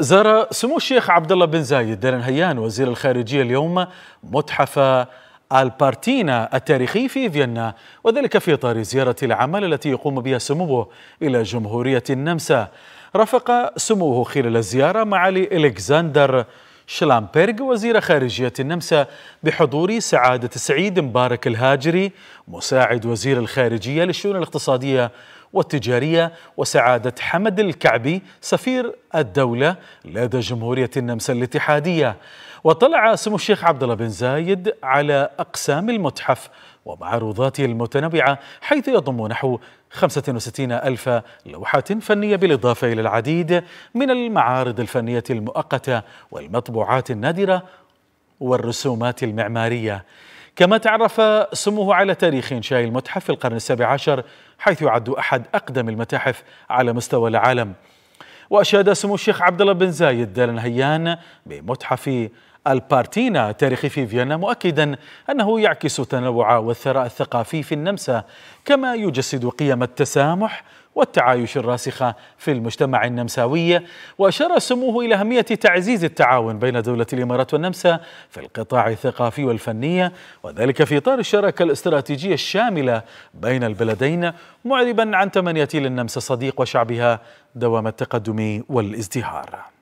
زار سمو الشيخ عبد الله بن زايد آل نهيان وزير الخارجية اليوم متحف ألبرتينا التاريخي في فيينا وذلك في إطار زيارة العمل التي يقوم بها سموه إلى جمهورية النمسا. رافق سموه خلال الزيارة معالي الكسندر شلامبرغ وزير خارجية النمسا بحضور سعادة سعيد مبارك الهاجري مساعد وزير الخارجية للشؤون الاقتصادية والتجارية وسعادة حمد الكعبي سفير الدولة لدى جمهورية النمسا الاتحادية. وطلع سمو الشيخ عبد الله بن زايد على أقسام المتحف ومعروضاته المتنوعة حيث يضم نحو 65 ألف لوحة فنية بالإضافة إلى العديد من المعارض الفنية المؤقتة والمطبوعات النادرة والرسومات المعمارية. كما تعرف سموه على تاريخ إنشاء المتحف في القرن السابع عشر حيث يعد أحد أقدم المتاحف على مستوى العالم. وأشاد سمو الشيخ عبد الله بن زايد دار نهيان بمتحف البارتينا التاريخي في فيينا مؤكدا أنه يعكس تنوع والثراء الثقافي في النمسا كما يجسد قيم التسامح والتعايش الراسخة في المجتمع النمساوي. وأشار سموه إلى أهمية تعزيز التعاون بين دولة الإمارات والنمسا في القطاع الثقافي والفني وذلك في إطار الشراكة الاستراتيجية الشاملة بين البلدين معربا عن تمنية للنمسا صديق وشعبها دوام التقدم والازدهار.